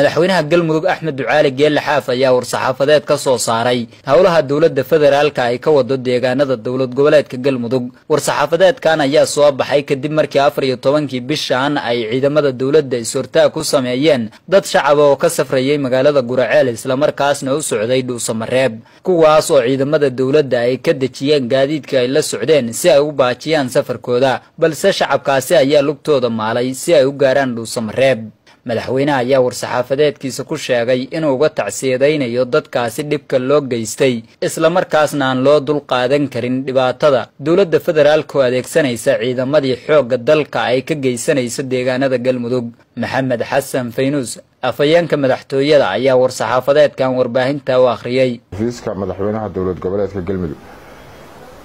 madaxweynaha galmudug axmed ducaali geelle xaaf ayaa war-saxaafadeed ka soo saaray. Howlaha dowladda federaalka ay ka wado deegaanada dowlad goboleedka galmudug. War-saxaafadeedkan ayaa soo baxay kadib markii afar iyo tobankii bishan ay ciidamada dowladda is-hortaag ku sameeyeen dad shacaba oo ka safrayay magaalada guraceel islamarkaasna u socday dhuusamareeb kuwaas oo ciidamada dowladda ay ka dejiyeen gaadiidka ay la socdeen si ay u baajiyaan safarkooda balse shacabkaasi ayaa lugtooda maalay si ay u gaaraan dhuusamareeb madaxweynaha ayaa war-saxaafadeedkiisa ku sheegay inuu uga tacsiyadaynayo dadkaasi dhibka loo geystay islamarkaasna aan loo dul qaadan karin dhibaatada. Dowladda federaalka oo adeegsanaysa ciidamadii xoogga dalka ay ka geysanayso deegaanada galmudug. Maxamed xasan faynuus afhayeenka madaxtooyada ayaa war-saxaafadeedkan warbaahinta u akhriyey xafiiska madaxweynaha dowlad goboleedka galmudug.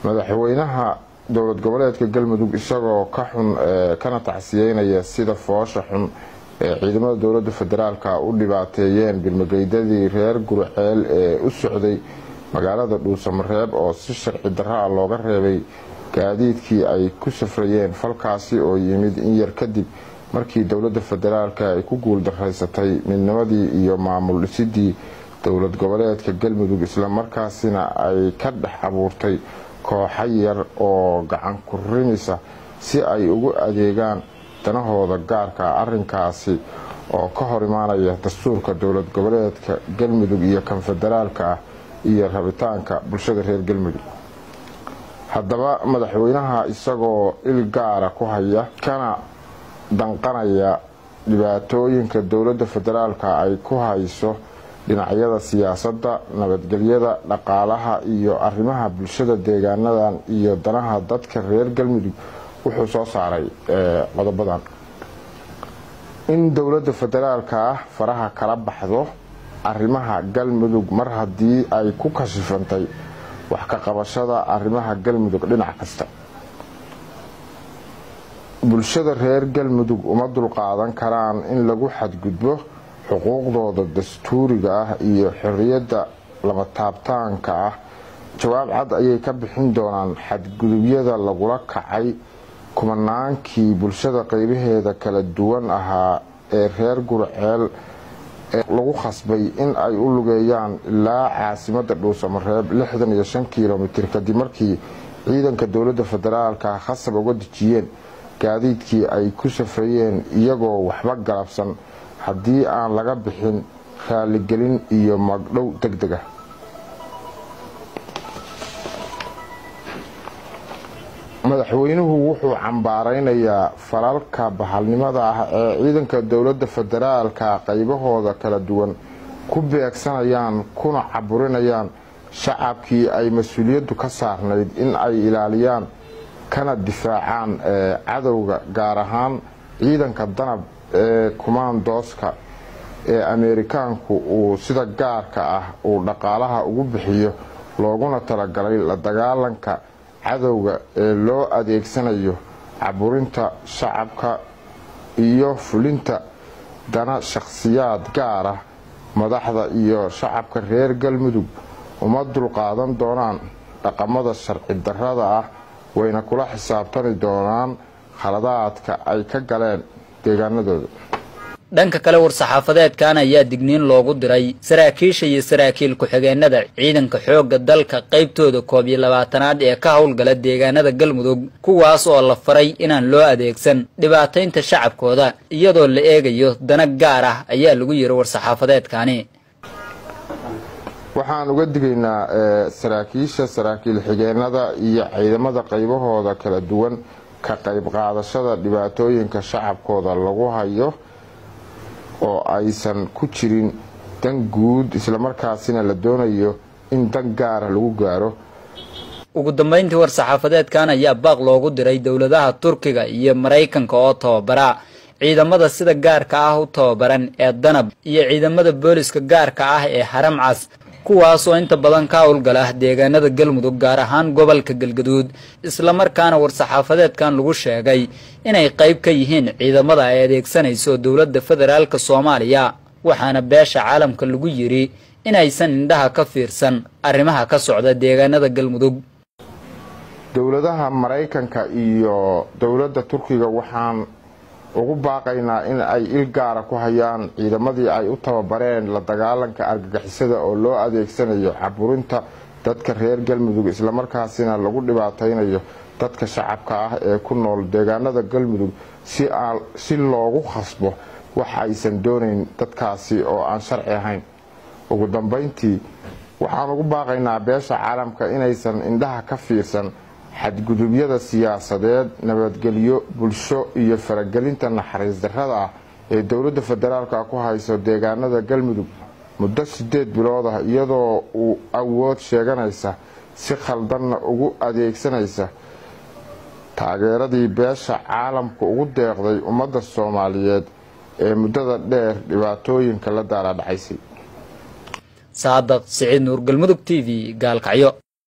Madaxweynaha dowlad goboleedka galmudug isagoo ka xun kana tacsiyeynaya sida foosha xun ee ciidamada dowladda federaalka u dhibaateeyeen bilmageydadii reer gurceel ee u socday magaalada dhuusamareeb oo si sharci darra ah looga reebay gaadiidkii ay ku safrayeen falkaasi oo yimid in yar kadib markii dowladda federaalka ay ku guuldaraysatay midnimadii iyo maamul dhisidii dowlad goboleedka galmudug islamarkaasina ay ka dhex abuurtay kooxo yar oo gacan ku rimisa si ay ugu adeegaan danahooda gaarka arinkaasi oo ka hor imaanaya dastuurka dowlad goboleedka galmudug iyo kan federaalka ah iyo rabitaanka bulshada reer galmudug. Haddaba madaxweynaha isagoo il gaara ku haya kana danqanaya dhibaatooyinka dowladda federaalka ay ku hayso dhinacyada siyaasadda nabadgelyada dhaqaalaha iyo arrimaha bulshada deegaanadan iyo danaha dadka reer galmudug wuxuu soo saaray qodobadan in dowladda federaalka ah faraha kala baxdo arrimaha galmudug mar haddii ay ku kashifantay wax ka qabashada arrimaha galmudug dhinac kasta. Bulshada reer galmudug uma dulqaadan karaan in lagu xadgudbo xuquuqdooda dastuuriga ah iyo xorriyadda lama taabtaanka ah. Jawaab cad ayay ka bixin doonaan xadgudubyada lagula kacay kumanaankii bulshada qeybaheeda kala duwan ahaa ee reer gurceel ee lagu khasbay in ay u lugeeyaan ilaa caasimada dhuusamareeb lixdan iyo shan kilomitir kadib markii ciidanka dowladda federaalka khasab uga dejiyeen gaadiidkii ay ku safrayeen iyagoo waxba galabsan haddii aan laga bixin raaligelin iyo magdhow deg deg ah madaxweynuhu wuxuu cambaaraynayaa falalka bahalnimada ah ee ciidanka dowladda federaalka qaybahooda kala duwan. Ku beegsanayaan kuna caburinayaan shacabkii ay mas'uuliyaddu ka saarnayd in ay ilaaliyaan kana difaacaan cadowga gaar ahaan ciidanka danab ee kumaandooska ee ameerikaanku uu sida gaarka ah uu dhaqaalaha ugu bixiyo looguna talagalay la dagaalanka cadowga ee loo adeegsanayo caburinta shacabka iyo fulinta dana shakhsiyaad gaar ah. Madaxda iyo shacabka reer galmudug uma dulqaadan doonaan dhaqamada sharci darrada ah wayna kula xisaabtami doonaan khaladaadka ay ka galeen deegaanadooda dhanka kale war-saxaafadeedkan ayaa digniin loogu diray saraakiisha iyo saraakiil ku-xigeenada ciidanka xoogga dalka qaybtooda koob iyo labaatanaad ee ka howlgala deegaanada galmudug kuwaas oo la faray inaan loo adeegsan dhibaataynta shacabkooda iyadoo la eegayo dana gaar ah ayaa lagu yiri war-saxaafadeedkani waxaan uga digaynaa saraakiisha saraakiil xigeenada iyo ciidamada qaybahooda kala duwan ka qayb qaadashada dhibaatooyinka shacabkooda lagu hayo oo aysan ku jirin dan guud islamarkaasina la doonayo in dan gaara lagu gaaro. Ugu dambeyntii war-saxaafadeedkan ayaa baaq loogu diray dowladaha turkiga iyo maraykanka oo tababara. Ciidamada sida gaarka ah u tababaran ee danab iyo ciidamada booliska gaarka ah ee haram cas kuwaas oo inta badan ka howlgala deegaanada galmudug gaar ahaan gobolka galgaduud islamarkaana war-saxaafadeedkan lagu sheegay inay qayb ka yihiin ciidamada ay adeegsanayso dowladda federaalka soomaaliya waxaana beesha caalamka lagu yidhi inaysan indhaha ka fiirsan arrimaha ka socda deegaanada galmudug. Dowladaha maraykanka iyo dowladda turkiga waxaan ugu baaqaynaa in ay il gaara ku hayaan ciidamadii ay u tababareen la dagaalanka argagixisada oo loo adeegsanayo caburinta dadka reer galmudug islamarkaasina lagu dhibaataynayo dadka shacabka ah ee ku nool deegaanada galmudug si loogu khasbo wax aysan doonayn dadkaasi oo aan sharci ahayn. Ugu dambayntii waxaan ugu baaqaynaa beesha caalamka inaysan indhaha ka fiirsan xadgudubyada siyaasadeed nabadgelyo bulsho iyo faragelinta naxariis darrada ah ee dowladda federaalka ku hayso deegaanada galmudug muddo sideed bilood ah iyadoo uu awood sheeganaysa si khaldanna ugu adeegsanaysa taageeradii beesha caalamka ugu deeqday ummadda soomaaliyeed ee muddada dheer dhibaatooyinka la daala dhacaysay